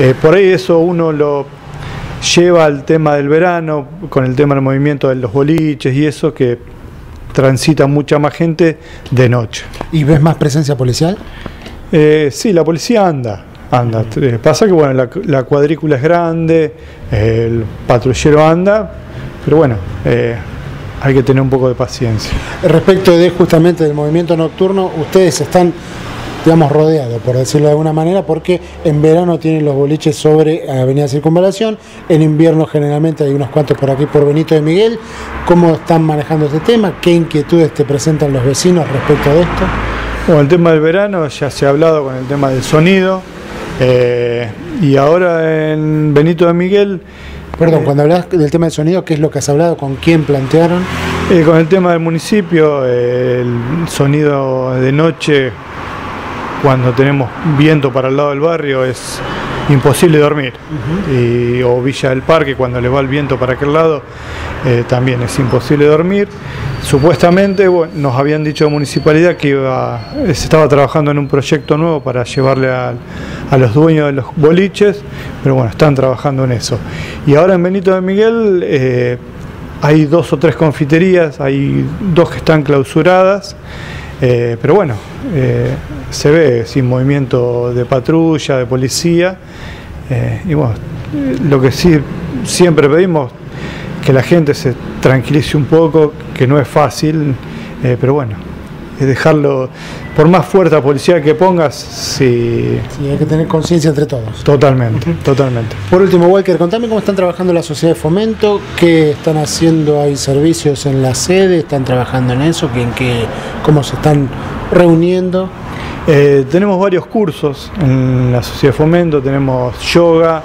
Eh, por ahí eso uno lo lleva al tema del verano, con el tema del movimiento de los boliches y eso que transita mucha más gente de noche. ¿Y ves más presencia policial? Eh, sí, la policía anda, anda. Eh, Pasa que bueno, la, la cuadrícula es grande, el patrullero anda, pero bueno, eh, hay que tener un poco de paciencia. Respecto de justamente del movimiento nocturno, ustedes están, digamos, rodeados, por decirlo de alguna manera, porque en verano tienen los boliches sobre Avenida Circunvalación, en invierno generalmente hay unos cuantos por aquí por Benito de Miguel. ¿Cómo están manejando este tema? ¿Qué inquietudes te presentan los vecinos respecto de esto? Bueno, el tema del verano ya se ha hablado con el tema del sonido. eh, y ahora en Benito de Miguel, Perdón, cuando hablas del tema del sonido, ¿qué es lo que has hablado? ¿Con quién plantearon? eh, con el tema del municipio, eh, el sonido de noche, cuando tenemos viento para el lado del barrio, es imposible dormir. y, o Villa del Parque, cuando le va el viento para aquel lado, eh, también es imposible dormir. Supuestamente bueno, nos habían dicho de municipalidad que iba, se estaba trabajando en un proyecto nuevo para llevarle a, a los dueños de los boliches, pero bueno, están trabajando en eso. Y ahora en Benito de Miguel eh, hay dos o tres confiterías, hay dos que están clausuradas, eh, pero bueno, eh, se ve sin movimiento de patrulla, de policía, eh, y bueno, lo que sí siempre pedimos que la gente se tranquilice un poco, que no es fácil, eh, pero bueno, es dejarlo, por más fuerza policial que pongas, sí, Sí, hay que tener conciencia entre todos. totalmente, totalmente. Por último, Walker, contame cómo están trabajando la sociedad de fomento, qué están haciendo, hay servicios en la sede, están trabajando en eso, ¿Qué- en qué, cómo se están reuniendo. Eh, tenemos varios cursos en la Sociedad de Fomento, tenemos yoga,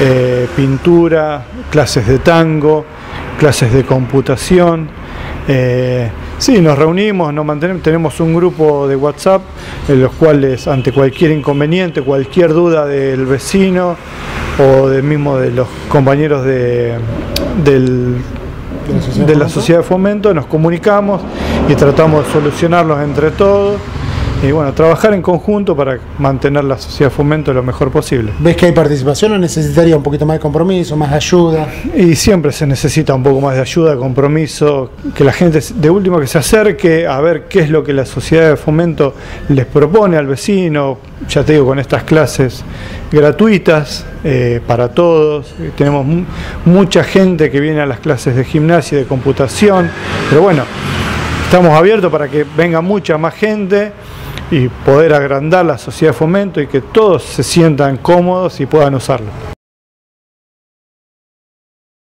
eh, pintura, clases de tango, clases de computación. Eh, sí, nos reunimos, nos mantenemos, tenemos un grupo de WhatsApp en los cuales ante cualquier inconveniente, cualquier duda del vecino o del mismo de los compañeros de, del, ¿De la de sociedad de fomento, nos comunicamos y tratamos de solucionarlos entre todos. Y bueno, trabajar en conjunto para mantener la sociedad de fomento lo mejor posible. ¿Ves que hay participación o necesitaría un poquito más de compromiso, más ayuda? Y siempre se necesita un poco más de ayuda, compromiso, que la gente de último que se acerque a ver qué es lo que la sociedad de fomento les propone al vecino, ya te digo, con estas clases gratuitas eh, para todos. Eh, Tenemos mu- mucha gente que viene a las clases de gimnasia y de computación, pero bueno, estamos abiertos para que venga mucha más gente y poder agrandar la sociedad de fomento y que todos se sientan cómodos y puedan usarlo.